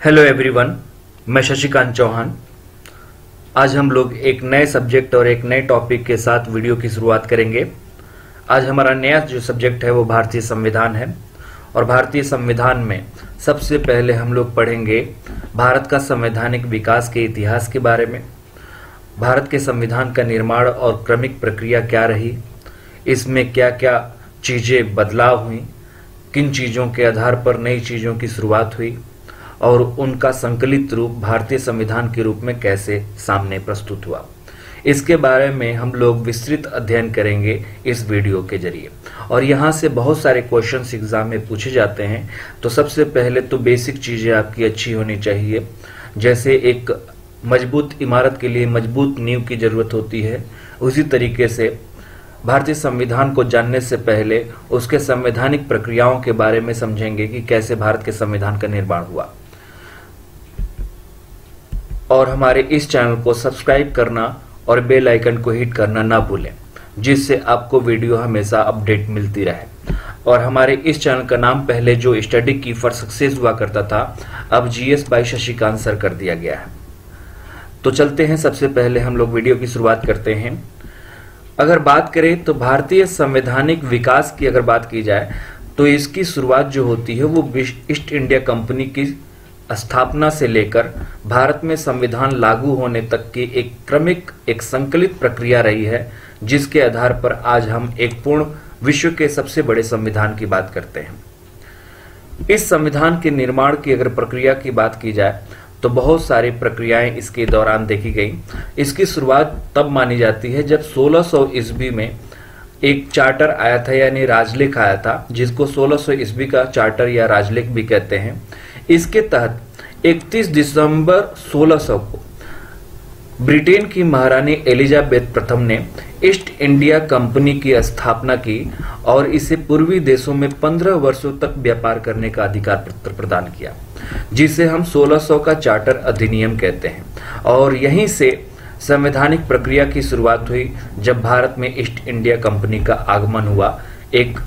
Hello everyone मैं शशिकांत चौहान। आज हम लोग एक नए सब्जेक्ट और एक नए टॉपिक के साथ वीडियो की शुरुआत करेंगे। आज हमारा नया जो सब्जेक्ट है वो भारतीय संविधान है। और भारतीय संविधान में सबसे पहले हम लोग पढ़ेंगे भारत का संवैधानिक विकास के इतिहास के बारे में। भारत के संविधान का निर्माण और क्रमिक प्रक्रिया क्या रही? इसमें क्या क्या चीज़ें बदलाव हुई? किन चीज़ों के आधार पर नई चीज़ों की शुरुआत हुई? और उनका संकलित रूप भारतीय संविधान के रूप में कैसे सामने प्रस्तुत हुआ। इसके बारे में हम लोग विस्तृत अध्ययन करेंगे इस वीडियो के ज़रिए। और यहाँ से बहुत सारे क्वेश्चंस एग्ज़ाम में पूछे जाते हैं। तो सबसे पहले तो बेसिक चीज़ें आपकी अच्छी होनी चाहिए। जैसे एक मज़बूत इमारत के लिए मज़बूत नींव की ज़रूरत होती है। उसी तरीके से भारतीय संविधान को जानने से पहले उसके संवैधानिक प्रक्रियाओं के बारे में समझेंगे कि कैसे भारत के संविधान का निर्माण हुआ। और हमारे इस चैनल को सब्सक्राइब करना और बेल आइकन को हिट करना ना भूलें, जिससे आपको वीडियो हमेशा अपडेट मिलती रहे। और हमारे इस चैनल का नाम पहले जो स्टडी की फॉर सक्सेस हुआ करता था, अब जीएस बाई शशिकांत सर कर दिया गया है। तो चलते हैं, सबसे पहले हम लोग वीडियो की शुरुआत करते हैं। अगर बात करें तो भारतीय संवैधानिक विकास की अगर बात की जाए तो इसकी शुरुआत जो होती है वो ईस्ट इंडिया कंपनी की स्थापना से लेकर भारत में संविधान लागू होने तक की एक क्रमिक, एक संकलित प्रक्रिया रही है, जिसके आधार पर आज हम एक पूर्ण विश्व के सबसे बड़े संविधान की बात करते हैं। इस संविधान के निर्माण की अगर प्रक्रिया की बात की जाए तो बहुत सारी प्रक्रियाएँ इसके दौरान देखी गई। इसकी शुरुआत तब मानी जाती है जब 1600 ईस्वी में एक चार्टर आया था, यानी राजलेख आया था, जिसको 1600 ईस्वी का चार्टर या राजलेख भी कहते हैं। इसके तहत 31 दिसंबर 1600 को ब्रिटेन की महारानी एलिजाबेथ प्रथम ने ईस्ट इंडिया कंपनी की स्थापना की और इसे पूर्वी देशों में 15 वर्षों तक व्यापार करने का अधिकार पत्र प्रदान किया, जिसे हम 1600 का चार्टर अधिनियम कहते हैं। और यहीं से संवैधानिक प्रक्रिया की शुरुआत हुई, जब भारत में ईस्ट इंडिया कंपनी का आगमन हुआ। एक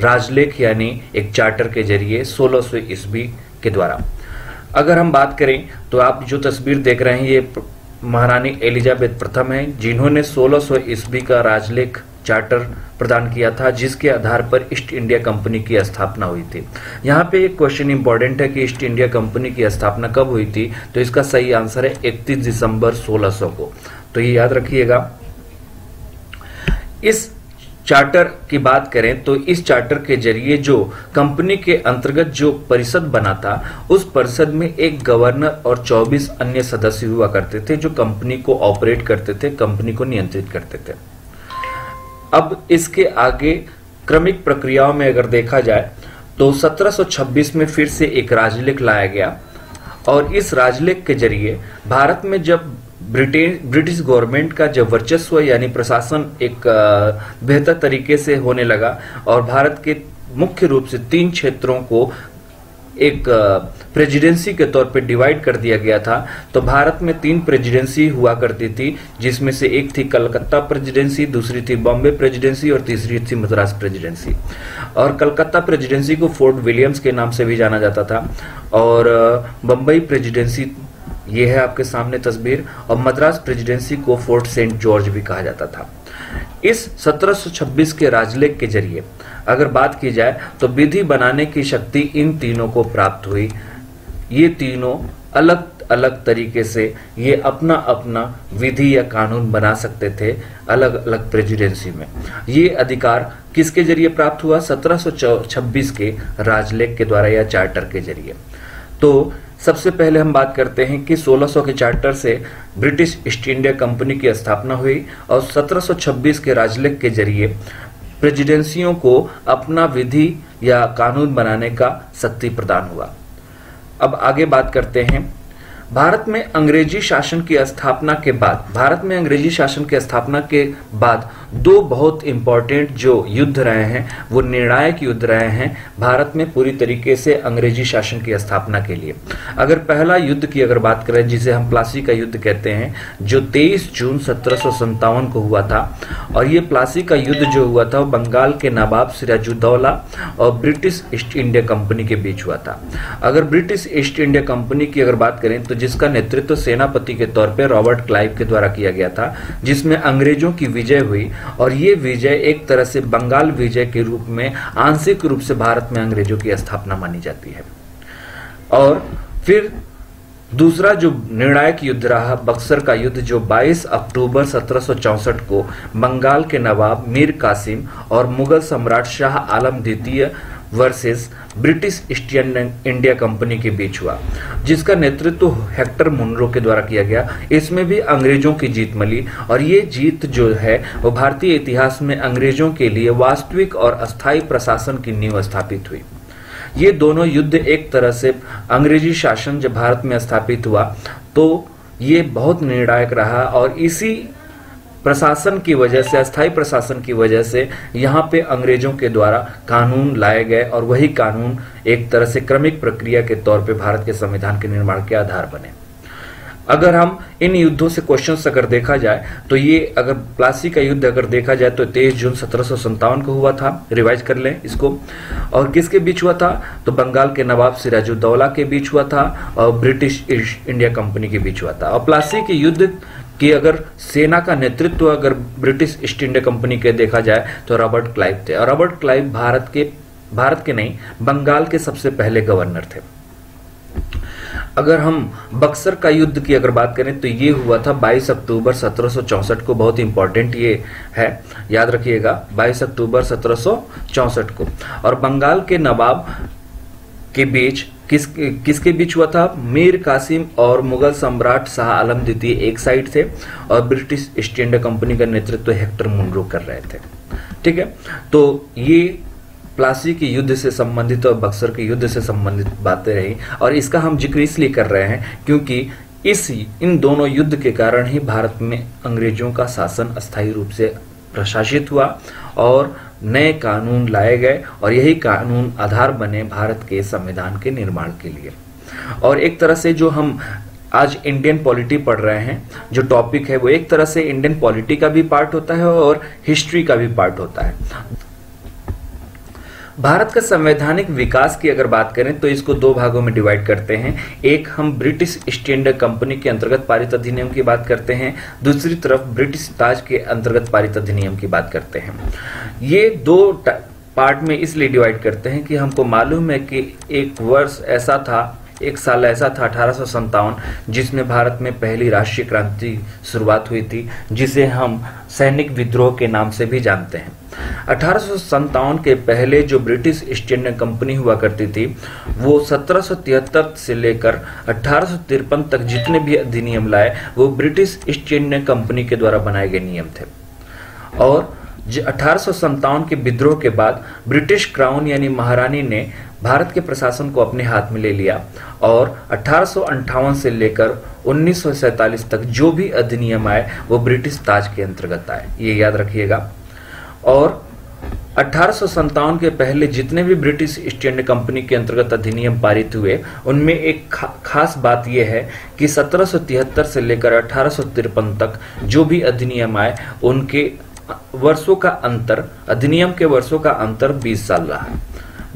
राजलेख यानी एक चार्टर के ज़रिए 1600 ईस्वी के द्वारा। अगर हम बात करें तो आप जो तस्वीर देख रहे हैं, ये महारानी एलिजाबेथ प्रथम है, जिन्होंने 1600 ईस्वी का राजलेख चार्टर प्रदान किया था, जिसके आधार पर ईस्ट इंडिया कंपनी की स्थापना हुई थी। यहाँ पे एक क्वेश्चन इंपॉर्टेंट है कि ईस्ट इंडिया कंपनी की स्थापना कब हुई थी तो इसका सही आंसर है 31 दिसंबर 1600 को। तो ये याद रखिएगा। इस चार्टर की बात करें तो इस चार्टर के ज़रिए जो कंपनी के अंतर्गत जो परिषद बना था, उस परिषद में एक गवर्नर और 24 अन्य सदस्य हुआ करते थे जो कंपनी को ऑपरेट करते थे कंपनी को नियंत्रित करते थे। अब इसके आगे क्रमिक प्रक्रियाओं में अगर देखा जाए तो 1726 में फिर से एक राजलेख लाया गया और इस राजलेख के ज़रिए भारत में जब ब्रिटेन, ब्रिटिश गवर्नमेंट का जब वर्चस्व यानी प्रशासन एक बेहतर तरीके से होने लगा और भारत के मुख्य रूप से तीन क्षेत्रों को एक प्रेसिडेंसी के तौर पे डिवाइड कर दिया गया था तो भारत में तीन प्रेसिडेंसी हुआ करती थी, जिसमें से एक थी कलकत्ता प्रेसिडेंसी दूसरी थी बॉम्बे प्रेसिडेंसी और तीसरी थी मद्रास प्रेसिडेंसी और कलकत्ता प्रेसिडेंसी को फोर्ट विलियम्स के नाम से भी जाना जाता था और बम्बई प्रेसिडेंसी ये है आपके सामने तस्वीर, और मद्रास प्रेसिडेंसी को फोर्ट सेंट जॉर्ज भी कहा जाता था। इस 1726 के राजलेख के ज़रिए अगर बात की जाए तो विधि बनाने की शक्ति इन तीनों को प्राप्त हुई। ये तीनों अलग अलग तरीके से ये अपना अपना विधि या कानून बना सकते थे अलग अलग प्रेसिडेंसी में। ये अधिकार किसके ज़रिए प्राप्त हुआ? 1726 के राजलेख के द्वारा या चार्टर के ज़रिए। तो सबसे पहले हम बात करते हैं कि 1600 के चार्टर से ब्रिटिश ईस्ट इंडिया कंपनी की स्थापना हुई और 1726 के राजलेख के ज़रिए प्रेजिडेंसियों को अपना विधि या कानून बनाने का शक्ति प्रदान हुआ। अब आगे बात करते हैं भारत में अंग्रेज़ी शासन की स्थापना के बाद, भारत में अंग्रेज़ी शासन की स्थापना के बाद दो बहुत इंपॉर्टेंट जो युद्ध रहे हैं, वो निर्णायक युद्ध रहे हैं भारत में पूरी तरीके से अंग्रेज़ी शासन की स्थापना के लिए। अगर पहला युद्ध की अगर बात करें, जिसे हम प्लासी का युद्ध कहते हैं, जो 23 जून सत्रह को हुआ था, और ये प्लासी का युद्ध जो हुआ था, वो बंगाल के नवाब सिराजुद्दौला और ब्रिटिश ईस्ट इंडिया कंपनी के बीच हुआ था। अगर ब्रिटिश ईस्ट इंडिया कंपनी की अगर बात करें तो जिसका नेतृत्व सेनापति के तौर पर रॉबर्ट क्लाइव के द्वारा किया गया था, जिसमें अंग्रेज़ों की विजय हुई और ये विजय एक तरह से बंगाल विजय के रूप में, आंशिक रूप से भारत में अंग्रेज़ों की स्थापना मानी जाती है। और फिर दूसरा जो निर्णायक युद्ध रहा, बक्सर का युद्ध, जो 22 अक्टूबर सत्रह को बंगाल के नवाब मीर कासिम और मुगल सम्राट शाह आलम द्वितीय versus British East India company के बीच हुआ, जिसका नेतृत्व हेक्टर मुनरो के द्वारा किया गया। इसमें भी अंग्रेज़ों की जीत मिली और ये जीत जो है, वो भारतीय इतिहास में अंग्रेज़ों के लिए वास्तविक और अस्थायी प्रशासन की नींव स्थापित हुई। ये दोनों युद्ध एक तरह से अंग्रेज़ी शासन जब भारत में स्थापित हुआ तो ये बहुत निर्णायक रहा और इसी प्रशासन की वजह से, अस्थायी प्रशासन की वजह से यहाँ पे अंग्रेज़ों के द्वारा कानून लाए गए और वही कानून एक तरह से क्रमिक प्रक्रिया के तौर पे भारत के संविधान के निर्माण के आधार बने। अगर हम इन युद्धों से क्वेश्चन अगर देखा जाए तो ये अगर प्लासी का युद्ध अगर देखा जाए तो 23 जून सत्रह को हुआ था। रिवाइज कर लें इसको। और किसके बीच हुआ था? तो बंगाल के नवाब सिराजुद्दौला के बीच हुआ था और ब्रिटिश ईस्ट इंडिया कंपनी के बीच हुआ था। और प्लासी के युद्ध कि अगर सेना का नेतृत्व अगर ब्रिटिश ईस्ट इंडिया कंपनी के देखा जाए तो रॉबर्ट क्लाइव थे। और रॉबर्ट क्लाइव भारत के भारत के नहीं, बंगाल के सबसे पहले गवर्नर थे। अगर हम बक्सर का युद्ध की अगर बात करें तो ये हुआ था 22 अक्टूबर सत्रह को। बहुत इंपॉर्टेंट ये है। याद रखिएगा 22 अक्टूबर सत्रह को। और बंगाल के नवाब के बीच, किस, किसके बीच हुआ था? मीर कासिम और मुगल सम्राट शाह आलम द्वितीय एक साइड थे और ब्रिटिश ईस्ट इंडिया कंपनी का नेतृत्व तो हेक्टर मुनरो कर रहे थे। ठीक है? तो ये प्लासी के युद्ध से संबंधित और बक्सर के युद्ध से संबंधित बातें रही और इसका हम ज़िक्र इसलिए कर रहे हैं क्योंकि इस, इन दोनों युद्ध के कारण ही भारत में अंग्रेज़ों का शासन अस्थायी रूप से प्रशासित हुआ और नए कानून लाए गए और यही कानून आधार बने भारत के संविधान के निर्माण के लिए। और एक तरह से जो हम आज इंडियन पॉलिटी पढ़ रहे हैं, जो टॉपिक है, वो एक तरह से इंडियन पॉलिटी का भी पार्ट होता है और हिस्ट्री का भी पार्ट होता है। भारत का संवैधानिक विकास की अगर बात करें तो इसको दो भागों में डिवाइड करते हैं। एक, हम ब्रिटिश ईस्ट इंडिया कंपनी के अंतर्गत पारित अधिनियम की बात करते हैं। दूसरी तरफ़ ब्रिटिश ताज के अंतर्गत पारित अधिनियम की बात करते हैं। ये दो पार्ट में इसलिए डिवाइड करते हैं कि हमको मालूम है कि एक वर्ष ऐसा था एक साल ऐसा था, अठारह जिसमें भारत में पहली राष्ट्रीय क्रांति शुरुआत हुई थी, जिसे हम सैनिक विद्रोह के नाम से भी जानते हैं। अठारह के पहले जो ब्रिटिश ईस्ट इंडिया कंपनी हुआ करती थी, वो सत्रह से लेकर अठारह सौ तिरपन तक जितने भी अधिनियम लाए, वो ब्रिटिश ईस्ट इंडिया कंपनी के द्वारा बनाए गए नियम थे। और अठारह के विद्रोह के बाद ब्रिटिश क्राउन यानी महारानी ने भारत के प्रशासन को अपने हाथ में ले लिया और अठारह से लेकर उन्नीस तक जो भी अधिनियम आए वो ब्रिटिश ताज के अंतर्गत आए। ये याद रखिएगा। और अठारह के पहले जितने भी ब्रिटिश ईस्ट इंडिया कंपनी के अंतर्गत अधिनियम पारित हुए उनमें एक खा, खास बात यह है कि सत्रह से लेकर अठारह तक जो भी अधिनियम आए उनके वर्षों का अंतर अधिनियम के वर्षों का अंतर 20 साल रहा।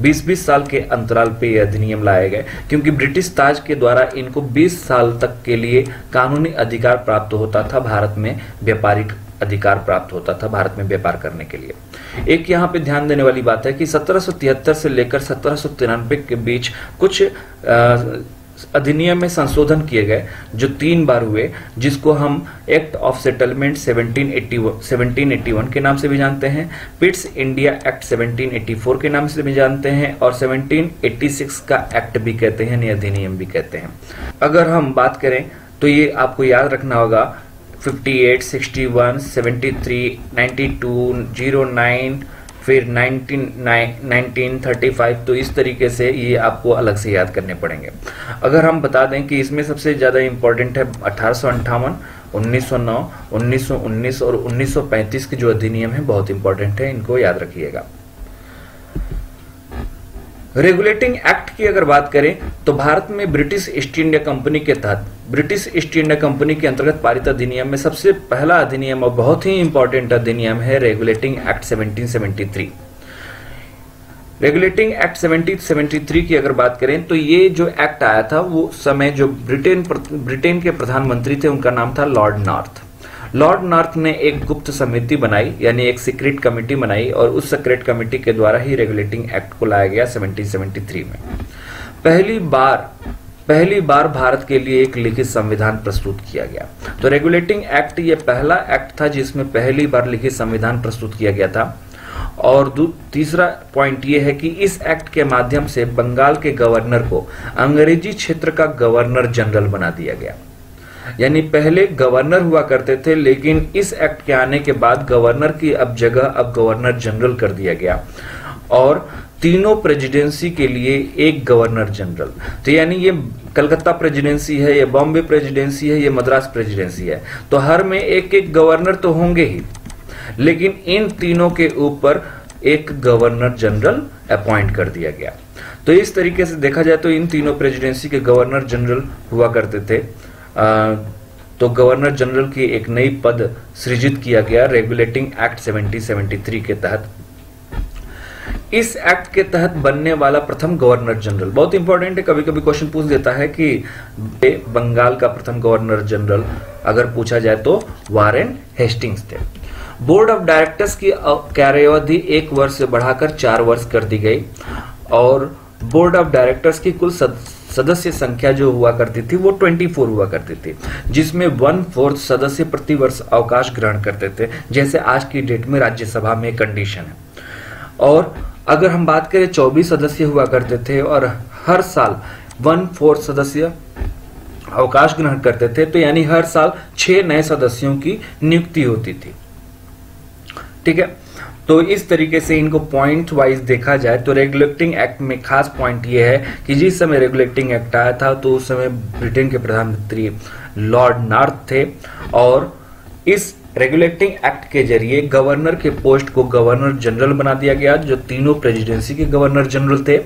20-20 साल के अंतराल पे यह अधिनियम लाए गए, क्योंकि ब्रिटिश ताज के द्वारा इनको 20 साल तक के लिए कानूनी अधिकार प्राप्त होता था भारत में, व्यापारिक अधिकार प्राप्त होता था भारत में व्यापार करने के लिए। एक यहाँ पे ध्यान देने वाली बात है कि सत्रह से लेकर सत्रह के बीच कुछ अधिनियम में संशोधन किए गए जो तीन बार हुए जिसको हम एक्ट ऑफ़ सेटलमेंट 1781 1781 के नाम से भी जानते हैं पिट्स इंडिया एक्ट 1784 के नाम से भी जानते हैं और 1786 का एक्ट भी कहते हैं या अधिनियम भी कहते हैं। अगर हम बात करें तो ये आपको याद रखना होगा 58, 61, 73, 92, 09, फिर 19 1935 तो इस तरीके से ये आपको अलग से याद करने पड़ेंगे। अगर हम बता दें कि इसमें सबसे ज़्यादा इंपॉर्टेंट है अठारह 1909, 1919 और 1935 के जो अधिनियम है बहुत इंपॉर्टेंट है इनको याद रखिएगा। रेगुलेटिंग एक्ट की अगर बात करें तो भारत में ब्रिटिश ईस्ट इंडिया कंपनी के तहत ब्रिटिश ईस्ट इंडिया कंपनी के अंतर्गत पारित अधिनियम में सबसे पहला अधिनियम और बहुत ही इंपॉर्टेंट अधिनियम है रेगुलेटिंग एक्ट 1773 रेगुलेटिंग एक्ट 1773 की अगर बात करें तो ये जो एक्ट आया था, वो समय जो ब्रिटेन ब्रिटेन के प्रधानमंत्री थे, उनका नाम था लॉर्ड नॉर्थ लॉर्ड नॉर्थ ने एक गुप्त समिति बनाई, यानी एक सीक्रेट कमेटी बनाई, और उस सीक्रेट कमेटी के द्वारा ही रेगुलेटिंग एक्ट को लाया गया 1773 में। पहली बार पहली बार भारत के लिए एक लिखित संविधान प्रस्तुत किया गया। तो रेगुलेटिंग एक्ट ये पहला एक्ट था जिसमें पहली बार लिखित संविधान प्रस्तुत किया गया था। और तीसरा पॉइंट ये है कि इस एक्ट के माध्यम से बंगाल के गवर्नर को अंग्रेज़ी क्षेत्र का गवर्नर जनरल बना दिया गया। यानी पहले गवर्नर हुआ करते थे, लेकिन इस एक्ट के आने के बाद गवर्नर की अब जगह अब गवर्नर जनरल कर दिया गया। और तीनों प्रेसिडेंसी के लिए एक गवर्नर जनरल। तो यानी ये कलकत्ता प्रेसिडेंसी है, ये बॉम्बे प्रेसिडेंसी है, ये मद्रास प्रेसिडेंसी है। तो हर में एक एक गवर्नर तो होंगे ही। लेकिन इन तीनों के ऊपर एक गवर्नर जनरल अपॉइंट कर दिया गया। तो इस तरीके से देखा जाए तो इन तीनों प्रेसिडेंसी के गवर्नर जनरल हुआ करते थे। तो गवर्नर जनरल की एक नई पद सृजित किया गया, रेगुलेटिंग एक्ट 1773 के तहत। इस एक्ट के तहत बनने वाला प्रथम गवर्नर जनरल, बहुत इंपॉर्टेंट है कभी कभी क्वेश्चन पूछ देता है कि बंगाल का प्रथम गवर्नर जनरल अगर पूछा जाए तो वारेन हेस्टिंग्स थे। बोर्ड ऑफ़ डायरेक्टर्स की कार्यावधि एक वर्ष से बढ़ाकर चार वर्ष कर दी गई और बोर्ड ऑफ़ डायरेक्टर्स की कुल सदस्य संख्या जो हुआ करती थी, वो 24 हुआ करती थी, जिसमें वन फोर्थ सदस्य प्रति वर्ष अवकाश ग्रहण करते थे। जैसे आज की डेट में राज्यसभा में कंडीशन है। और अगर हम बात करें 24 सदस्य हुआ करते थे और हर साल वन फोर्थ सदस्य अवकाश ग्रहण करते थे तो यानी हर साल छह नए सदस्यों की नियुक्ति होती थी। ठीक है? तो इस तरीके से इनको पॉइंट वाइज देखा जाए तो रेगुलेटिंग एक्ट में खास पॉइंट ये है कि जिस समय रेगुलेटिंग एक्ट आया था तो उस समय ब्रिटेन के प्रधानमंत्री लॉर्ड नार्थ थे और इस रेगुलेटिंग एक्ट के ज़रिए गवर्नर के पोस्ट को गवर्नर जनरल बना दिया गया, जो तीनों प्रेसिडेंसी के गवर्नर जनरल थे।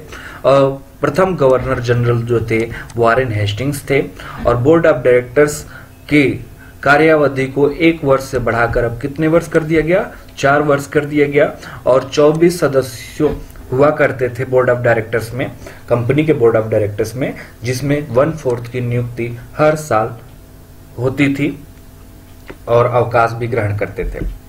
प्रथम गवर्नर जनरल जो थे वारेन हेस्टिंग्स थे और बोर्ड ऑफ़ डायरेक्टर्स के कार्यावधि को एक वर्ष से बढ़ाकर अब कितने वर्ष कर दिया गया? चार वर्ष कर दिया गया। और 24 सदस्यों हुआ करते थे बोर्ड ऑफ़ डायरेक्टर्स में कंपनी के बोर्ड ऑफ़ डायरेक्टर्स में, जिसमें वन फोर्थ की नियुक्ति हर साल होती थी और अवकाश भी ग्रहण करते थे।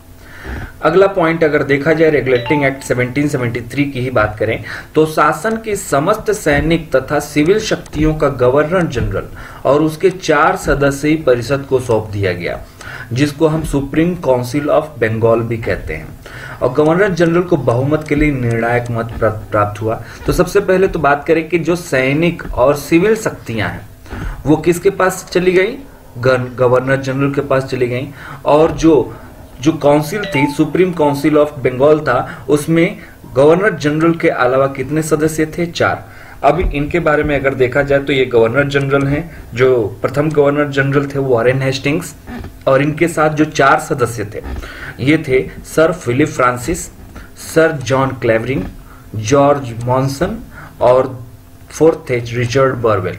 अगला पॉइंट अगर देखा जाए रेगुलेटिंग एक्ट 1773 की ही बात करें तो शासन की समस्त सैनिक तथा सिविल शक्तियों का गवर्नर जनरल और उसके चार सदस्यीय परिषद को सौंप दिया गया, जिसको हम सुप्रीम काउंसिल ऑफ़ बंगाल भी कहते हैं। और गवर्नर जनरल को बहुमत के लिए निर्णायक मत प्राप्त हुआ। तो सबसे पहले तो बात करें कि जो सैनिक और सिविल शक्तियाँ हैं, वो किसके पास चली गई? गवर्नर जनरल के पास चली गई। और जो जो काउंसिल थी, सुप्रीम काउंसिल ऑफ़ बंगाल था, उसमें गवर्नर जनरल के अलावा कितने सदस्य थे? चार। अब इनके बारे में अगर देखा जाए तो ये गवर्नर जनरल हैं, जो प्रथम गवर्नर जनरल थे वॉरेन हेस्टिंग्स, और इनके साथ जो चार सदस्य थे, ये थे sir Philip Francis, sir John Clavering, George Monson, और फोर्थ थे रिचर्ड बर्वेल।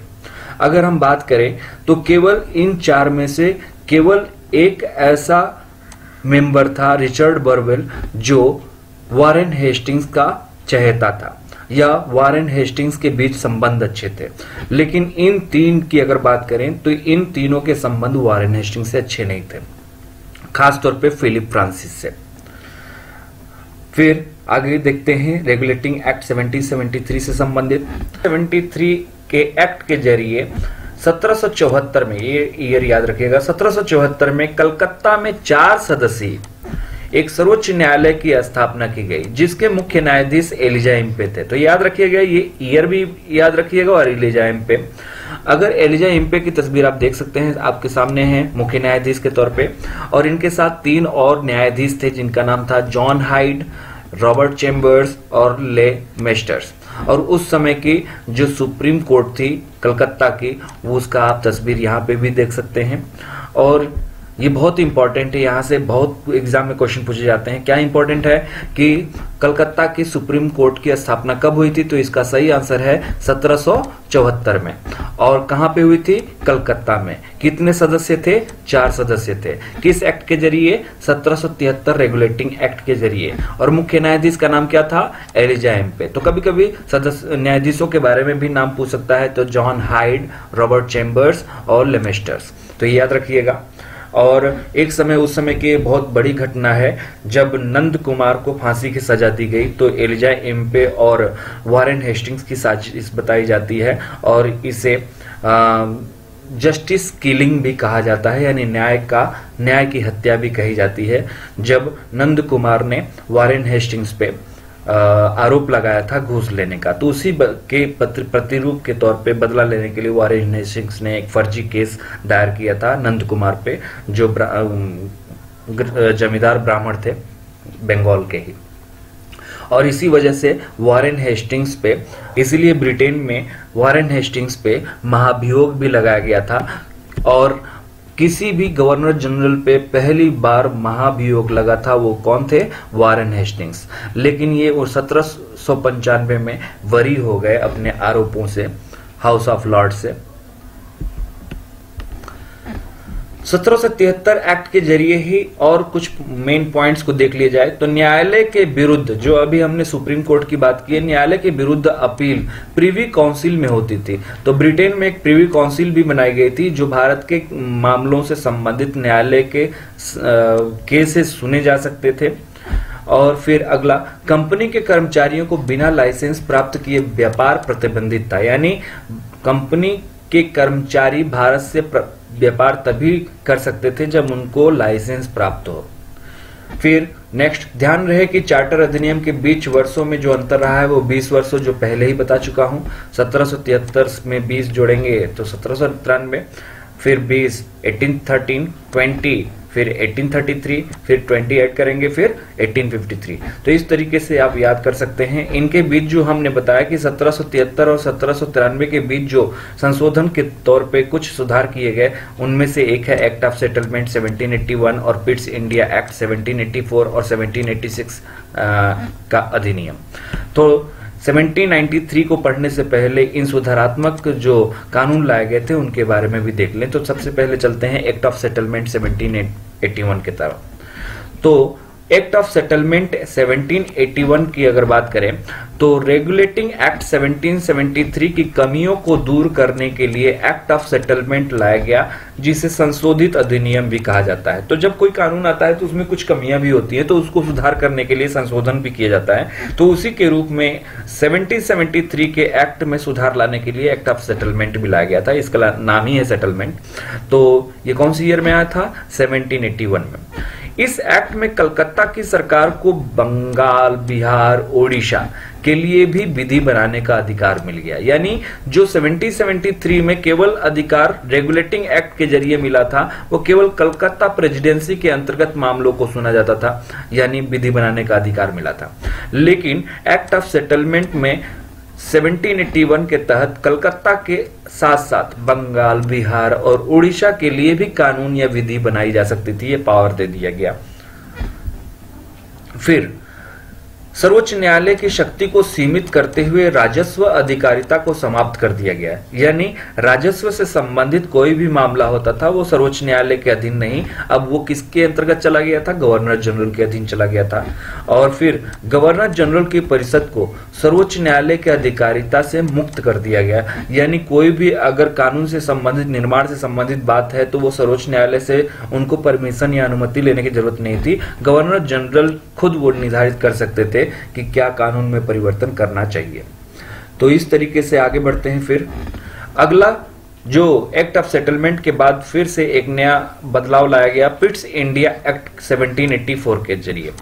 अगर हम बात करें तो केवल इन चार में से केवल एक ऐसा मेंबर था रिचर्ड बर्वेल, जो वारेन हेस्टिंग्स का चहेता था। या वारेन हेस्टिंग्स के बीच संबंध अच्छे थे। लेकिन इन तीन की अगर बात करें तो इन तीनों के संबंध वारेन हेस्टिंग्स से अच्छे नहीं थे। खासतौर पे फिलिप फ्रांसिस से। फिर आगे देखते हैं, रेगुलेटिंग एक्ट 1773 से संबंधित। 73 के एक्ट के ज़रिए 1774 में, ये ईयर याद रखिएगा 1774 में कलकत्ता में चार सदस्य एक सर्वोच्च न्यायालय की स्थापना की गई, जिसके मुख्य न्यायाधीश एलिजा इम्पे थे। तो याद रखिएगा, ये ईयर भी याद रखिएगा और एलिजा इम्पे अगर एलिजा इम्पे की तस्वीर आप देख सकते हैं, आपके सामने है मुख्य न्यायाधीश के तौर पे, और इनके साथ तीन और न्यायाधीश थे जिनका नाम था जॉन हाइड, रॉबर्ट चेम्बर्स और ले मेस्टर्स। और उस समय की जो सुप्रीम कोर्ट थी कलकत्ता की, वो उसका आप तस्वीर यहाँ पे भी देख सकते हैं। और ये बहुत इंपॉर्टेंट है। यहाँ से बहुत एग्ज़ाम में क्वेश्चन पूछे जाते हैं। क्या इंपॉर्टेंट है कि कलकत्ता की सुप्रीम कोर्ट की स्थापना कब हुई थी? तो इसका सही आंसर है सत्रह में। और कहाँ पे हुई थी? कलकत्ता में। कितने सदस्य थे? चार सदस्य थे। किस एक्ट के ज़रिए? सत्रह रेगुलेटिंग एक्ट के ज़रिए। और मुख्य न्यायाधीश का नाम क्या था? एलिजा एम्पे तो कभी कभी सदस्य, न्यायाधीशों के बारे में भी नाम पूछ सकता है। तो जॉन हाइड रॉबर्ट चेम्बर्स और लेमेस्टर्स तो याद रखिएगा। और एक समय उस समय की बहुत बड़ी घटना है, जब नंद कुमार को फांसी की सजा दी गई तो एलिजा एम्पे और वारेन हेस्टिंग्स की साजिश बताई जाती है और इसे जस्टिस किलिंग भी कहा जाता है, यानी न्याय का, न्याय की हत्या भी कही जाती है, जब नंद कुमार ने वारेन हेस्टिंग्स पे आरोप लगाया था घूस लेने का। तो उसी के प्रतिरूप के तौर पे बदला लेने के लिए वारेन हेस्टिंग्स ने एक फर्जी केस दायर किया था नंद कुमार पे, जो जमींदार ब्राह्मण थे, बंगाल के ही। और इसी वजह से वारेन हेस्टिंग्स पे, इसीलिए ब्रिटेन में वारेन हेस्टिंग्स पे महाभियोग भी लगाया गया था, और किसी भी गवर्नर जनरल पे पहली बार महाभियोग लगा था वो कौन थे? Warren Hastings. लेकिन ये वो सत्रह सौ पंचानवे में वरी हो गए अपने आरोपों से, हाउस ऑफ़ लॉर्ड से। सत्रह सौ तिहत्तर एक्ट के ज़रिए ही और कुछ मेन पॉइंट्स को देख लिया जाए तो न्यायालय के विरुद्ध, जो अभी हमने सुप्रीम कोर्ट की बात की है, न्यायालय के विरुद्ध अपील प्रीवी काउंसिल में होती थी। तो ब्रिटेन में एक प्रीवी काउंसिल भी बनाई गई थी, जो भारत के मामलों से संबंधित न्यायालय के केसेस सुने जा सकते थे। और फिर अगला, कंपनी के कर्मचारियों को बिना लाइसेंस प्राप्त किए व्यापार प्रतिबंधित था। यानी कंपनी के कर्मचारी भारत से व्यापार तभी कर सकते थे जब उनको लाइसेंस प्राप्त हो। फिर नेक्स्ट ध्यान रहे कि चार्टर अधिनियम के बीच वर्षों में जो अंतर रहा है वो 20 वर्षों जो पहले ही बता चुका हूँ। सत्रह में 20 जोड़ेंगे तो सत्रह फिर 20 1813 20 फिर 1833 फिर 28 करेंगे फिर 1853 तो इस तरीके से आप याद कर सकते हैं। इनके बीच जो हमने बताया कि सत्रह और सत्रह के बीच जो संशोधन के तौर पे कुछ सुधार किए गए उनमें से एक है एक्ट ऑफ़ सेटलमेंट 1781 और पिट्स इंडिया एक्ट 1784 और 1786 आ, का अधिनियम। तो 1793 को पढ़ने से पहले इन सुधारात्मक जो कानून लाए गए थे, उनके बारे में भी देख लें। तो सबसे पहले चलते हैं एक्ट ऑफ़ सेटलमेंट 1781 के तरफ़। तो एक्ट ऑफ़ सेटलमेंट 1781 की अगर बात करें तो रेगुलेटिंग एक्ट 1773 की कमियों को दूर करने के लिए एक्ट ऑफ़ सेटलमेंट लाया गया, जिसे संशोधित अधिनियम भी कहा जाता है। तो जब कोई कानून आता है तो उसमें कुछ कमियाँ भी होती है तो उसको सुधार करने के लिए संशोधन भी किया जाता है। तो उसी के रूप में 1773 के एक्ट में सुधार लाने के लिए एक्ट ऑफ़ सेटलमेंट भी लाया गया था, इसका नाम ही है सेटलमेंट। तो ये कौन सी ईयर में आया था? सेवनटीन में। इस एक्ट में कलकत्ता की सरकार को बंगाल, बिहार, ओडिशा के लिए भी विधि बनाने का अधिकार मिल गया। यानी जो 1773 में केवल अधिकार रेगुलेटिंग एक्ट के ज़रिए मिला था, वो केवल कलकत्ता प्रेसिडेंसी के अंतर्गत मामलों को सुना जाता था, यानी विधि बनाने का अधिकार मिला था। लेकिन एक्ट ऑफ़ सेटलमेंट में 1781 के तहत कलकत्ता के साथ साथ बंगाल, बिहार और उड़ीसा के लिए भी कानून या विधि बनाई जा सकती थी, ये पावर दे दिया गया। फिर सर्वोच्च न्यायालय की शक्ति को सीमित करते हुए राजस्व अधिकारिता को समाप्त कर दिया गया। यानी राजस्व से संबंधित कोई भी मामला होता था, वो सर्वोच्च न्यायालय के अधीन नहीं। अब वो किसके अंतर्गत चला गया था? गवर्नर जनरल के अधीन चला गया था। और फिर गवर्नर जनरल की परिषद को सर्वोच्च न्यायालय के अधिकारिता से मुक्त कर दिया गया। यानी कोई भी अगर कानून से संबंधित, निर्माण से संबंधित बात है तो वो सर्वोच्च न्यायालय से उनको परमिशन या अनुमति लेने की ज़रूरत नहीं थी। गवर्नर जनरल खुद वो निर्धारित कर सकते थे। कि क्या कानून में परिवर्तन करना चाहिए। तो इस तरीके से आगे बढ़ते हैं फिर। अगला, जो एक्ट ऑफ़ सेटलमेंट के बाद फिर से एक नया बदलाव लाया गया पिट्स इंडिया एक्ट 1784 के ज़रिए।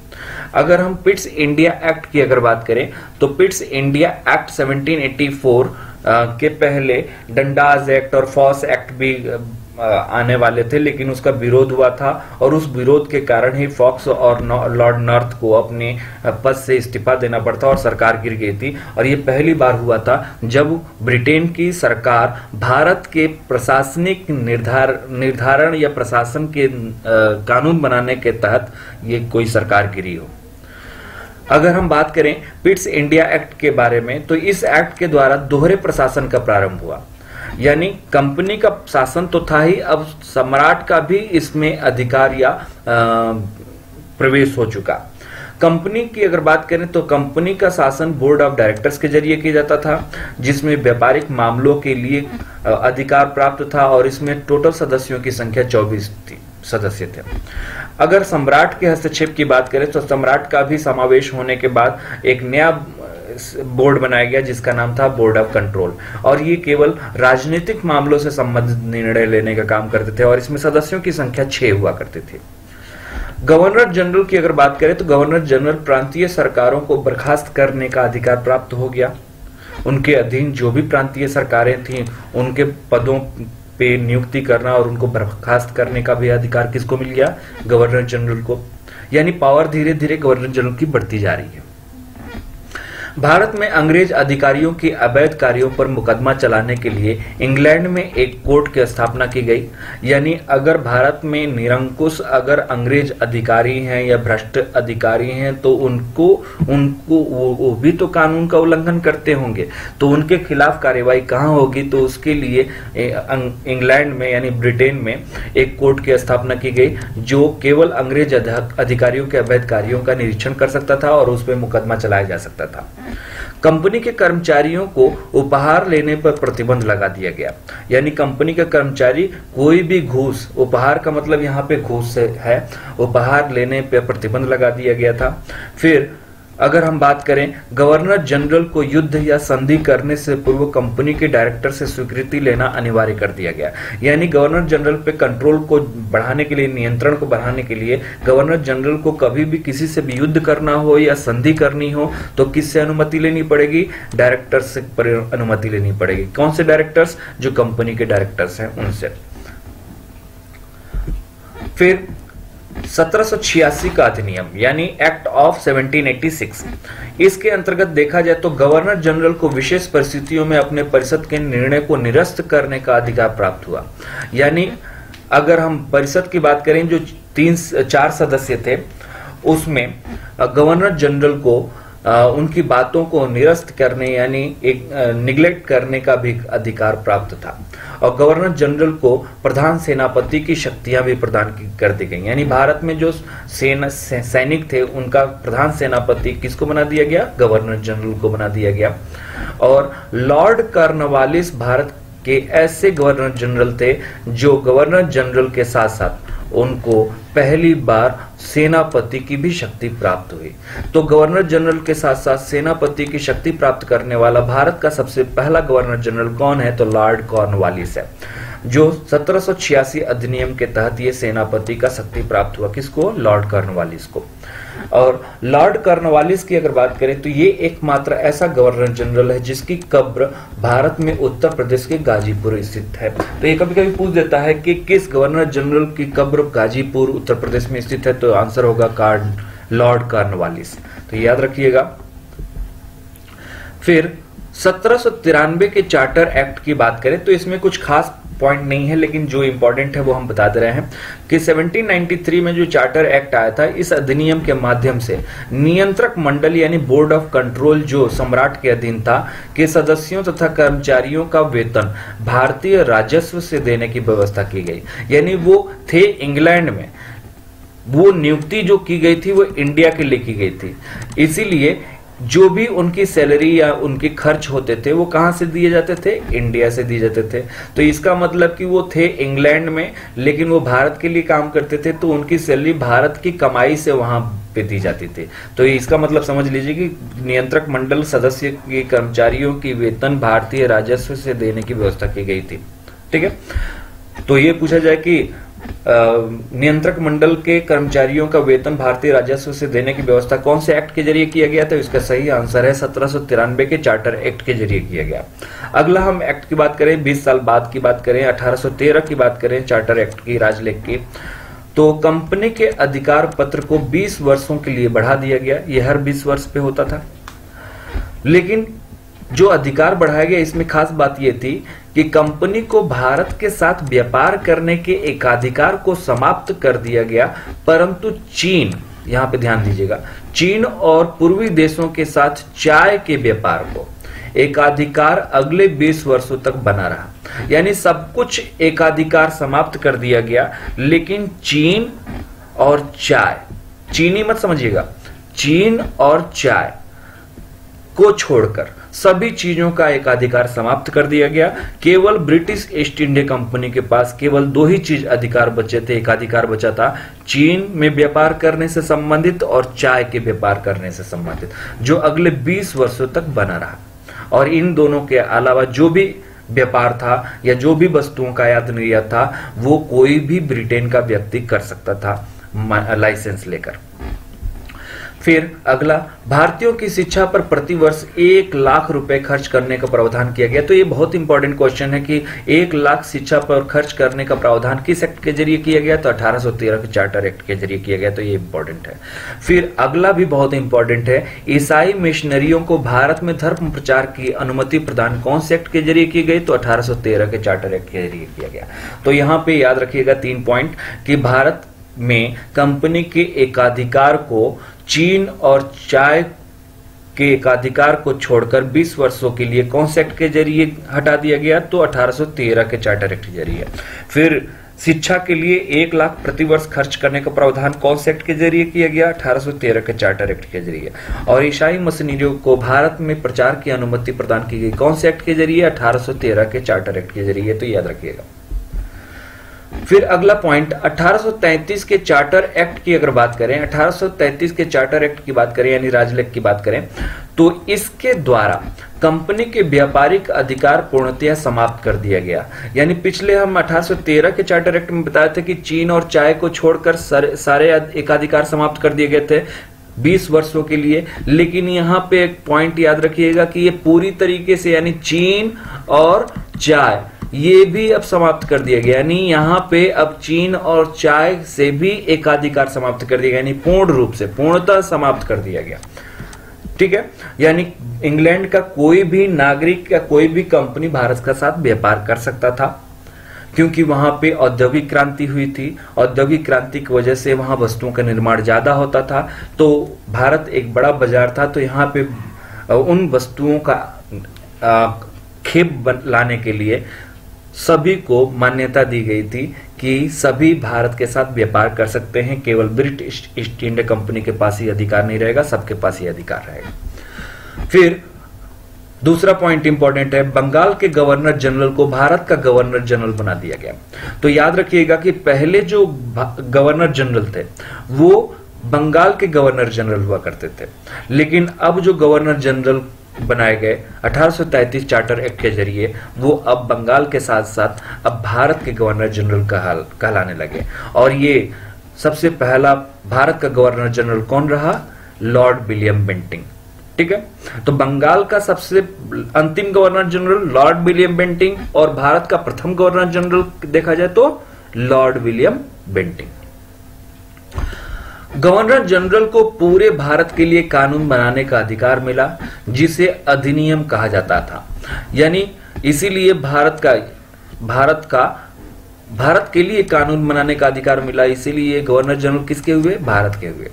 अगर हम पिट्स इंडिया एक्ट की अगर बात करें तो पिट्स इंडिया एक्ट 1784 के पहले डंडाज एक्ट और फॉस एक्ट भी आने वाले थे, लेकिन उसका विरोध हुआ था और उस विरोध के कारण ही फॉक्स और लॉर्ड नॉर्थ को अपने पद से इस्तीफा देना पड़ता और सरकार गिर गई थी। और ये पहली बार हुआ था जब ब्रिटेन की सरकार भारत के प्रशासनिक निर्धार, निर्धारण या प्रशासन के कानून बनाने के तहत ये कोई सरकार गिरी हो। अगर हम बात करें पिट्स इंडिया एक्ट के बारे में तो इस एक्ट के द्वारा दोहरे प्रशासन का प्रारंभ हुआ। यानी कंपनी का शासन तो था ही, अब सम्राट का भी इसमें अधिकार या प्रवेश हो चुका। कंपनी की अगर बात करें तो कंपनी का शासन बोर्ड ऑफ़ डायरेक्टर्स के ज़रिए किया जाता था, जिसमें व्यापारिक मामलों के लिए अधिकार प्राप्त था और इसमें टोटल सदस्यों की संख्या 24 थी, सदस्य थे। अगर सम्राट के हस्तक्षेप की बात करें तो सम्राट का भी समावेश होने के बाद एक नया बोर्ड बनाया गया जिसका नाम था बोर्ड ऑफ़ कंट्रोल। और ये केवल राजनीतिक मामलों से संबंधित निर्णय लेने का काम करते थे और इसमें सदस्यों की संख्या छह हुआ करती थी। गवर्नर जनरल की अगर बात करें तो गवर्नर जनरल प्रांतीय सरकारों को बर्खास्त करने का अधिकार प्राप्त हो गया। उनके अधीन जो भी प्रांतीय सरकारें थी, उनके पदों पे नियुक्ति करना और उनको बर्खास्त करने का भी अधिकार किसको मिल गया? गवर्नर जनरल को। यानी पावर धीरे धीरे गवर्नर जनरल की बढ़ती जा रही है। भारत में अंग्रेज़ अधिकारियों के अवैध कार्यों पर मुकदमा चलाने के लिए इंग्लैंड में एक कोर्ट की स्थापना की गई। यानी अगर भारत में निरंकुश अगर अंग्रेज़ अधिकारी हैं या भ्रष्ट अधिकारी हैं तो उनको उनको वो, वो भी तो कानून का उल्लंघन करते होंगे। तो उनके खिलाफ कार्यवाही कहाँ होगी? तो उसके लिए इंग्लैंड में यानी ब्रिटेन में एक कोर्ट की स्थापना की गई जो केवल अंग्रेज़ अधिकारियों के अवैध कार्यों का निरीक्षण कर सकता था और उस पर मुकदमा चलाया जा सकता था। कंपनी के कर्मचारियों को उपहार लेने पर प्रतिबंध लगा दिया गया। यानी कंपनी का कर्मचारी कोई भी घूस, उपहार का मतलब यहाँ पे घूस है, उपहार लेने पर प्रतिबंध लगा दिया गया था। फिर अगर हम बात करें, गवर्नर जनरल को युद्ध या संधि करने से पूर्व कंपनी के डायरेक्टर से स्वीकृति लेना अनिवार्य कर दिया गया। यानी गवर्नर जनरल पे कंट्रोल को बढ़ाने के लिए, नियंत्रण को बढ़ाने के लिए गवर्नर जनरल को कभी भी किसी से भी युद्ध करना हो या संधि करनी हो तो किससे अनुमति लेनी पड़ेगी? डायरेक्टर से अनुमति लेनी पड़ेगी। कौन से डायरेक्टर्स? जो कंपनी के डायरेक्टर्स हैं, उनसे। फिर 1786 का अधिनियम, यानी एक्ट ऑफ़ 1786 इसके अंतर्गत देखा जाए तो गवर्नर जनरल को विशेष परिस्थितियों में अपने परिषद के निर्णय को निरस्त करने का अधिकार प्राप्त हुआ। यानी अगर हम परिषद की बात करें, जो तीन, चार सदस्य थे, उसमें गवर्नर जनरल को उनकी बातों को निरस्त करने, यानी एक निग्लेक्ट करने का भी अधिकार प्राप्त था। और गवर्नर जनरल को प्रधान सेनापति की शक्तियाँ भी प्रदान कर दी गई। यानी भारत में जो सेना सैनिक थे, उनका प्रधान सेनापति किसको बना दिया गया? गवर्नर जनरल को बना दिया गया। और लॉर्ड कर्नवालिस भारत के ऐसे गवर्नर जनरल थे, जो गवर्नर जनरल के साथ साथ उनको पहली बार सेनापति की भी शक्ति प्राप्त हुई। तो गवर्नर जनरल के साथ साथ सेनापति की शक्ति प्राप्त करने वाला भारत का सबसे पहला गवर्नर जनरल कौन है? तो लॉर्ड कॉर्नवालिस है। जो सत्रह अधिनियम के तहत ये सेनापति का शक्ति प्राप्त हुआ किसको? लॉर्ड कॉर्नवालिस को। और लॉर्ड कर्नवालिस की अगर बात करें तो ये एकमात्र ऐसा गवर्नर जनरल है जिसकी कब्र भारत में उत्तर प्रदेश के गाजीपुर स्थित है। तो ये कभी कभी पूछ देता है कि किस गवर्नर जनरल की कब्र गाजीपुर, उत्तर प्रदेश में स्थित है? तो आंसर होगा कार्ड लॉर्ड कार्नवालिस। तो याद रखिएगा। फिर, सत्रह सौ तिरानबे के चार्टर एक्ट की बात करें तो इसमें कुछ खास पॉइंट नहीं है, लेकिन जो इंपॉर्टेंट है वो हम बता दे रहे हैं कि 1793 में जो चार्टर एक्ट आया था, इस अधिनियम के माध्यम से नियंत्रक मंडल यानी बोर्ड ऑफ़ कंट्रोल जो सम्राट के अधीन था, के सदस्यों तथा कर्मचारियों का वेतन भारतीय राजस्व से देने की व्यवस्था की गई। यानी वो थे इंग्लैंड में। वो नियुक्ति जो की गई थी, वो इंडिया के लिए की गई थी। इसीलिए जो भी उनकी सैलरी या उनके खर्च होते थे, वो कहाँ से दिए जाते थे? इंडिया से दिए जाते थे। तो इसका मतलब कि वो थे इंग्लैंड में, लेकिन वो भारत के लिए काम करते थे तो उनकी सैलरी भारत की कमाई से वहाँ पे दी जाती थी। तो इसका मतलब समझ लीजिए कि नियंत्रक मंडल सदस्य के कर्मचारियों की वेतन भारतीय राजस्व से देने की व्यवस्था की गई थी। ठीक है? तो ये पूछा जाए कि नियंत्रक मंडल के कर्मचारियों का वेतन भारतीय राजस्व से देने की व्यवस्था कौन से एक्ट के ज़रिए किया गया था? इसका सही आंसर है सत्रह के चार्टर एक्ट के ज़रिए किया गया। अगला हम एक्ट की बात करें 20 साल बाद की बात करें 1813 की बात करें, चार्टर एक्ट की राजलेख की। तो कंपनी के अधिकार पत्र को 20 वर्षों के लिए बढ़ा दिया गया। यह हर 20 वर्ष पे होता था। लेकिन जो अधिकार बढ़ाया गया, इसमें खास बात यह थी कि कंपनी को भारत के साथ व्यापार करने के एकाधिकार को समाप्त कर दिया गया, परंतु चीन, यहाँ पे ध्यान दीजिएगा, चीन और पूर्वी देशों के साथ चाय के व्यापार को एकाधिकार अगले 20 वर्षों तक बना रहा। यानी सब कुछ एकाधिकार समाप्त कर दिया गया, लेकिन चीन और चाय, चीनी मत समझिएगा, चीन और चाय को छोड़कर सभी चीज़ों का एक अधिकार समाप्त कर दिया गया। केवल ब्रिटिश ईस्ट इंडिया कंपनी के पास केवल दो ही चीज़ अधिकार बचे थे। एक अधिकार बचा था चीन में व्यापार करने से संबंधित और चाय के व्यापार करने से संबंधित, जो अगले 20 वर्षों तक बना रहा। और इन दोनों के अलावा जो भी व्यापार था या जो भी वस्तुओं का आयात निर्यात था, वो कोई भी ब्रिटेन का व्यक्ति कर सकता था लाइसेंस लेकर। फिर अगला, भारतीयों की शिक्षा पर प्रतिवर्ष एक लाख रुपए खर्च करने का प्रावधान किया गया। तो ये बहुत इंपॉर्टेंट क्वेश्चन है कि एक लाख शिक्षा पर खर्च करने का प्रावधान किस एक्ट के ज़रिए किया गया? तो 1813 के चार्टर एक्ट के ज़रिए किया गया तो ये इंपॉर्टेंट है। फिर अगला भी बहुत इंपॉर्टेंट है, ईसाई मिशनरियों को भारत में धर्म प्रचार की अनुमति प्रदान कौन से एक्ट के ज़रिए की गई? तो अठारह के चार्टर एक्ट के ज़रिए किया गया। तो यहाँ पर याद रखिएगा तीन पॉइंट कि भारत में कंपनी के एकाधिकार को चीन और चाय के एकाधिकार को छोड़कर 20 वर्षों के लिए कौन से एक्ट के ज़रिए हटा दिया गया? तो 1813 के चार्टर एक्ट के ज़रिए। फिर शिक्षा के लिए एक लाख प्रतिवर्ष खर्च करने का प्रावधान कौन से एक्ट के ज़रिए किया गया? 1813 के चार्टर एक्ट के ज़रिए। और ईसाई मशीनरियों को भारत में प्रचार की अनुमति प्रदान की गई कौन से एक्ट के ज़रिए? 1813 के चार्टर एक्ट के ज़रिए। तो याद रखिएगा। फिर अगला पॉइंट 1833 के चार्टर एक्ट की अगर बात करें 1833 के चार्टर एक्ट की बात करें, यानी राजलेख की बात करें तो इसके द्वारा कंपनी के व्यापारिक अधिकार पूर्णतया समाप्त कर दिया गया। यानी पिछले हम 1813 के चार्टर एक्ट में बताए थे कि चीन और चाय को छोड़कर सारे एकाधिकार समाप्त कर दिए गए थे। 20 वर्षों के लिए। लेकिन यहाँ पे एक पॉइंट याद रखिएगा कि ये पूरी तरीके से यानी चीन और चाय, ये भी अब समाप्त कर दिया गया। यानी यहाँ पे अब चीन और चाय से भी एकाधिकार समाप्त कर दिया गया, यानी पूर्ण रूप से, पूर्णतः समाप्त कर दिया गया। ठीक है? यानी इंग्लैंड का कोई भी नागरिक या कोई भी कंपनी भारत का साथ व्यापार कर सकता था। क्योंकि वहाँ पे औद्योगिक क्रांति हुई थी। औद्योगिक क्रांति की वजह से वहाँ वस्तुओं का निर्माण ज़्यादा होता था। तो भारत एक बड़ा बाज़ार था तो यहाँ पे उन वस्तुओं का खेप लाने के लिए सभी को मान्यता दी गई थी कि सभी भारत के साथ व्यापार कर सकते हैं। केवल ब्रिटिश ईस्ट इंडिया कंपनी के पास ही अधिकार नहीं रहेगा, सबके पास ही अधिकार रहेगा। फिर दूसरा पॉइंट इंपॉर्टेंट है, बंगाल के गवर्नर जनरल को भारत का गवर्नर जनरल बना दिया गया। तो याद रखिएगा कि पहले जो गवर्नर जनरल थे, वो बंगाल के गवर्नर जनरल हुआ करते थे। लेकिन अब जो गवर्नर जनरल बनाए गए 1833 चार्टर एक्ट के ज़रिए, वो अब बंगाल के साथ साथ अब भारत के गवर्नर जनरल कहलाने लगे। और ये सबसे पहला भारत का गवर्नर जनरल कौन रहा? लॉर्ड विलियम बेंटिंग ठीक है? तो बंगाल का सबसे अंतिम governor general Lord William Bentinck और भारत का प्रथम गवर्नर जनरल देखा जाए तो Lord William Bentinck. Governor general को पूरे भारत के लिए कानून बनाने का अधिकार मिला, जिसे अधिनियम कहा जाता था। यानी इसीलिए भारत का भारत का, भारत के लिए कानून बनाने का अधिकार मिला, इसीलिए गवर्नर जनरल किसके हुए? भारत के हुए।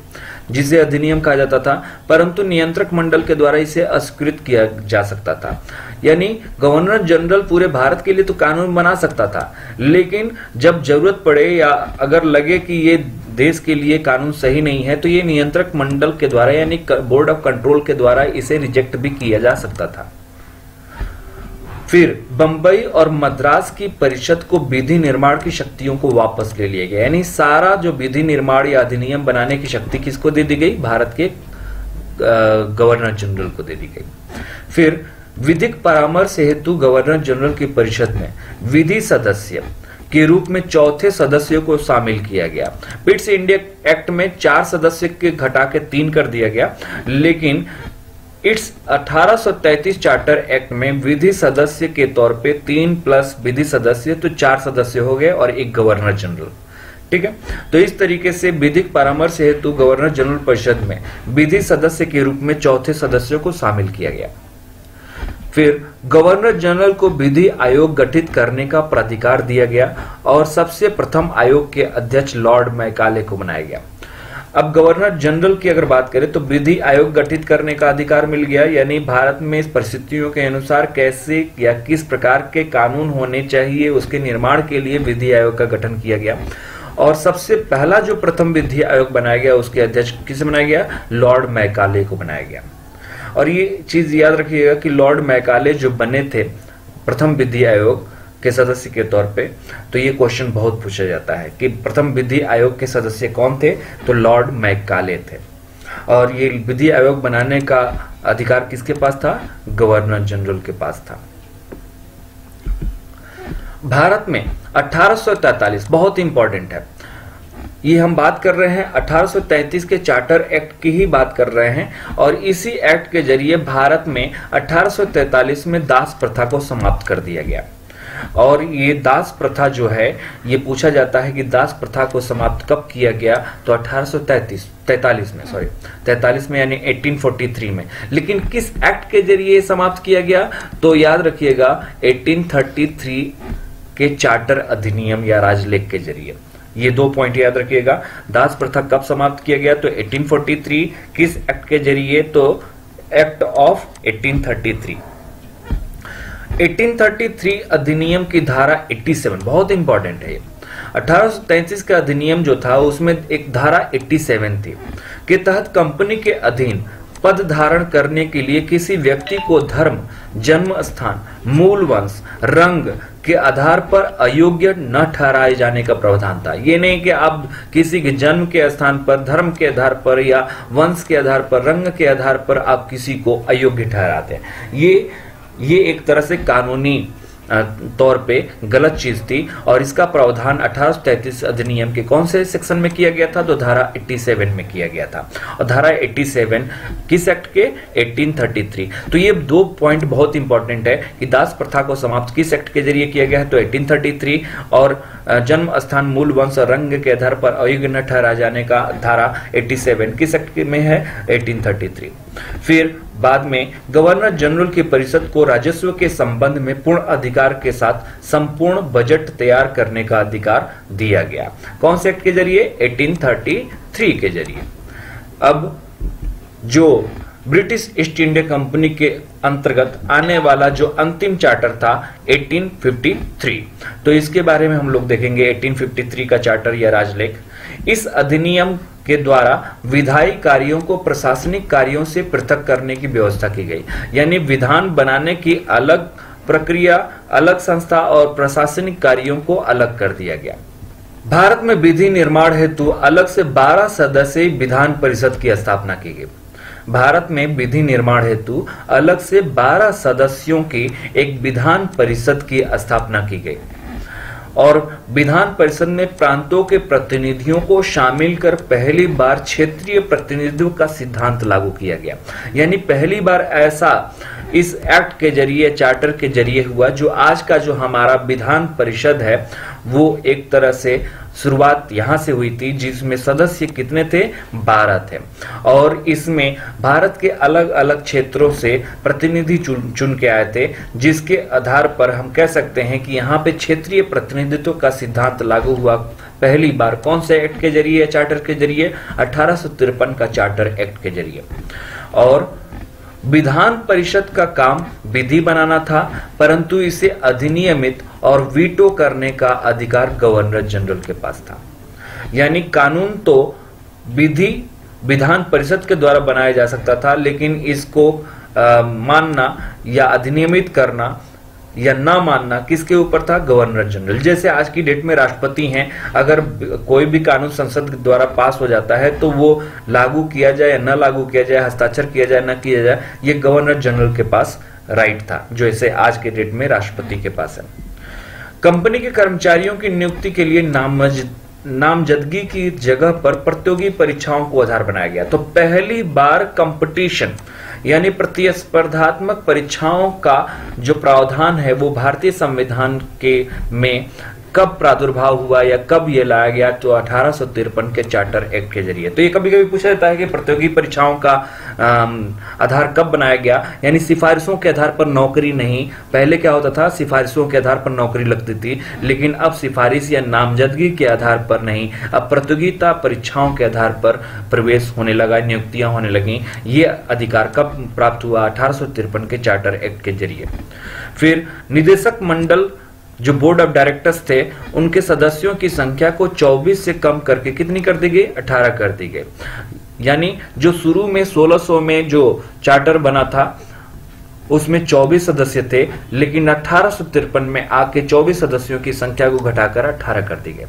जिसे अधिनियम कहा जाता था, परंतु नियंत्रक मंडल के द्वारा इसे अस्वीकृत किया जा सकता था। यानी गवर्नर जनरल पूरे भारत के लिए तो कानून बना सकता था, लेकिन जब ज़रूरत पड़े या अगर लगे कि ये देश के लिए कानून सही नहीं है तो ये नियंत्रक मंडल के द्वारा, यानी बोर्ड ऑफ़ कंट्रोल के द्वारा इसे रिजेक्ट भी किया जा सकता था। फिर बंबई और मद्रास की परिषद को विधि निर्माण की शक्तियों को वापस ले लिया गया यानी सारा जो विधि निर्माण या अधिनियम बनाने की शक्ति किसको दे दी गई? भारत के गवर्नर जनरल को दे दी गई। फिर विधिक परामर्श हेतु गवर्नर जनरल की परिषद में विधि सदस्य के रूप में चौथे सदस्यों को शामिल किया गया। पिट्स इंडिया एक्ट में चार सदस्य के घटा के तीन कर दिया गया। लेकिन इट्स 1833 चार्टर एक्ट में विधि सदस्य के तौर पे तीन प्लस विधि सदस्य तो चार सदस्य हो गए और एक गवर्नर जनरल। ठीक है? तो इस तरीके से विधिक परामर्श हेतु गवर्नर जनरल परिषद में विधि सदस्य के रूप में चौथे सदस्य को शामिल किया गया। फिर गवर्नर जनरल को विधि आयोग गठित करने का प्राधिकार दिया गया और सबसे प्रथम आयोग के अध्यक्ष लॉर्ड मैकाले को बनाया गया। अब गवर्नर जनरल की अगर बात करें तो विधि आयोग गठित करने का अधिकार मिल गया, यानी भारत में परिस्थितियों के अनुसार कैसे या किस प्रकार के कानून होने चाहिए, उसके निर्माण के लिए विधि आयोग का गठन किया गया। और सबसे पहला जो प्रथम विधि आयोग बनाया गया, उसके अध्यक्ष किसे बनाया गया? लॉर्ड मैकाले को बनाया गया। और ये चीज़ याद रखिएगा कि लॉर्ड मैकाले जो बने थे, प्रथम विधि आयोग के सदस्य के तौर पे तो ये क्वेश्चन बहुत पूछा जाता है कि प्रथम विधि आयोग के सदस्य कौन थे? तो लॉर्ड मैकाले थे। और ये विधि आयोग बनाने का अधिकार किसके पास था? गवर्नर जनरल के पास था। भारत में 1843 बहुत इंपॉर्टेंट है। ये हम बात कर रहे हैं 1833 के चार्टर एक्ट की ही बात कर रहे हैं और इसी एक्ट के ज़रिए भारत में 1843 में दास प्रथा को समाप्त कर दिया गया। और ये दास प्रथा जो है, ये पूछा जाता है कि दास प्रथा को समाप्त कब किया गया? तो 1833 43 में सॉरी 43 में यानी 1843 में। लेकिन किस एक्ट के ज़रिए समाप्त किया गया? तो याद रखिएगा 1833 के चार्टर अधिनियम या राजलेख के ज़रिए। ये दो पॉइंट याद रखिएगा, दास प्रथा कब समाप्त किया गया? तो 1843 किस एक्ट के ज़रिए? तो एक्ट ऑफ़ 1833 1833 अधिनियम की धारा 87 बहुत इंपॉर्टेंट है अठारह का अधिनियम जो था, उसमें एक धारा 87 थी, के तहत कंपनी के अधीन पद धारण करने के लिए किसी व्यक्ति को धर्म, जन्म स्थान, मूल वंश, रंग के आधार पर अयोग्य न ठहराए जाने का प्रावधान था। ये नहीं कि आप किसी के जन्म के स्थान पर, धर्म के आधार पर या वंश के आधार पर, रंग के आधार पर आप किसी को अयोग्य ठहराते ये ये एक तरह से कानूनी तौर पे गलत चीज़ थी और इसका प्रावधान अठारह अधिनियम के कौन से सेक्शन में किया गया था? तो धारा 87 में किया गया था। और धारा 87 किस एक्ट के? 1833 तो ये दो पॉइंट बहुत इंपॉर्टेंट है कि दास प्रथा को समाप्त किस एक्ट के ज़रिए किया गया है? तो 1833 और जन्म स्थान मूल वंश और रंग के आधार पर अयोग्य न ठहरा जाने का धारा 87 किस एक्ट में है? 1833 फिर बाद में गवर्नर जनरल की परिषद को राजस्व के संबंध में पूर्ण अधिकार के साथ संपूर्ण बजट तैयार करने का अधिकार दिया गया। कौन से एक्ट के ज़रिए? 1833 के ज़रिए। अब जो ब्रिटिश ईस्ट इंडिया कंपनी के अंतर्गत आने वाला जो अंतिम चार्टर था 1853 तो इसके बारे में हम लोग देखेंगे 1853 का चार्टर या राजलेख। इस अधिनियम के द्वारा विधायी कार्यों को प्रशासनिक कार्यों से पृथक करने की व्यवस्था की गई। यानी विधान बनाने की अलग प्रक्रिया, अलग संस्था और प्रशासनिक कार्यों को अलग कर दिया गया। भारत में विधि निर्माण हेतु अलग से 12 सदस्य विधान परिषद की स्थापना की गई। भारत में विधि निर्माण हेतु अलग से 12 सदस्यों की एक विधान परिषद की स्थापना की गई। और विधान परिषद में प्रांतों के प्रतिनिधियों को शामिल कर पहली बार क्षेत्रीय प्रतिनिधित्व का सिद्धांत लागू किया गया। यानी पहली बार ऐसा इस एक्ट के ज़रिए, चार्टर के ज़रिए हुआ, जो आज का जो हमारा विधान परिषद है, वो एक तरह से शुरुआत यहाँ से हुई थी, जिसमें सदस्य कितने थे? बारह थे। और इसमें भारत के अलग अलग क्षेत्रों से प्रतिनिधि चुन चुन के आए थे, जिसके आधार पर हम कह सकते हैं कि यहाँ पे क्षेत्रीय प्रतिनिधित्व का सिद्धांत लागू हुआ। पहली बार कौन से एक्ट के ज़रिए, चार्टर के ज़रिए? अठारह सौ तिरपन का चार्टर एक्ट के ज़रिए। और विधान परिषद का काम विधि बनाना था परंतु इसे अधिनियमित और वीटो करने का अधिकार गवर्नर जनरल के पास था। यानी कानून तो विधि विधान परिषद के द्वारा बनाया जा सकता था लेकिन इसको आ, मानना या अधिनियमित करना या ना मानना किसके ऊपर था? Governor general. जैसे आज की डेट में राष्ट्रपति हैं, अगर कोई भी कानून संसद द्वारा पास हो जाता है तो वो लागू किया जाए या न लागू किया जाए, हस्ताक्षर किया जाए, न किया जाए, ये गवर्नर जनरल के पास राइट था, जो ऐसे आज के डेट में राष्ट्रपति के पास है। कंपनी के कर्मचारियों की नियुक्ति के लिए नामज, नामजदगी की जगह पर प्रतियोगी परीक्षाओं को आधार बनाया गया। तो पहली बार कंपटीशन यानी प्रतिस्पर्धात्मक परीक्षाओं का जो प्रावधान है वो भारतीय संविधान के में कब प्रादुर्भाव हुआ या कब ये लाया गया तो अठारह सौ तिरपन के चार्टर एक्ट के ज़रिए। तो ये कभी कभी पूछा जाता है कि प्रतियोगी परीक्षाओं का आधार कब बनाया गया? यानी सिफारिशों के आधार पर नौकरी नहीं। पहले क्या होता था? सिफारिशों के आधार पर नौकरी लगती थी, लेकिन अब सिफारिश या नामजदगी के आधार पर नहीं। अब प्रतियोगिता परीक्षाओं के आधार पर प्रवेश होने लगा, नियुक्तियाँ होने लगी। ये अधिकार कब प्राप्त हुआ? अठारह सौ तिरपन के चार्टर एक्ट के ज़रिए। फिर निदेशक मंडल जो बोर्ड ऑफ़ डायरेक्टर्स थे, उनके सदस्यों की संख्या को 24 से कम करके कितनी कर दी गई? 18 कर दी गई। यानी जो शुरू में 1600 में जो चार्टर बना था, उसमें 24 सदस्य थे, लेकिन अठारह में आके 24 सदस्यों की संख्या को घटाकर 18 कर दी गई।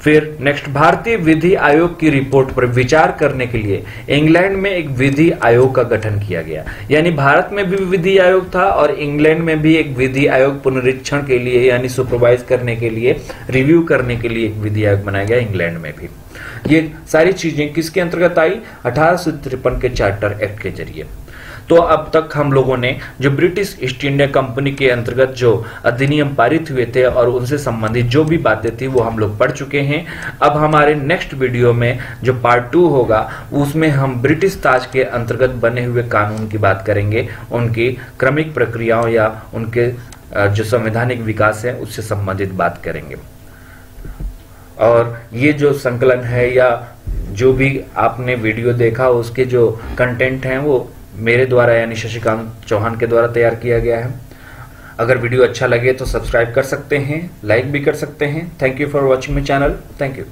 फिर नेक्स्ट भारतीय विधि आयोग की रिपोर्ट पर विचार करने के लिए इंग्लैंड में एक विधि आयोग का गठन किया गया। यानी भारत में भी विधि आयोग था और इंग्लैंड में भी एक विधि आयोग पुनरीक्षण के लिए, यानी सुपरवाइज करने के लिए रिव्यू करने के लिए एक विधि आयोग बनाया गया इंग्लैंड में भी। ये सारी चीज़ें किसके अंतर्गत आई? अठारह सौ तिरपन के चार्टर एक्ट के ज़रिए। तो अब तक हम लोगों ने जो ब्रिटिश ईस्ट इंडिया कंपनी के अंतर्गत जो अधिनियम पारित हुए थे और उनसे संबंधित जो भी बातें थी, वो हम लोग पढ़ चुके हैं। अब हमारे नेक्स्ट वीडियो में जो पार्ट टू होगा, उसमें हम ब्रिटिश ताज के अंतर्गत बने हुए कानून की बात करेंगे, उनकी क्रमिक प्रक्रियाओं या उनके जो संवैधानिक विकास है, उससे संबंधित बात करेंगे। और ये जो संकलन है या जो भी आपने वीडियो देखा, उसके जो कंटेंट हैं, वो मेरे द्वारा यानी शशिकांत चौहान के द्वारा तैयार किया गया है। अगर वीडियो अच्छा लगे तो सब्सक्राइब कर सकते हैं, लाइक भी कर सकते हैं। Thank you for watching my channel thank you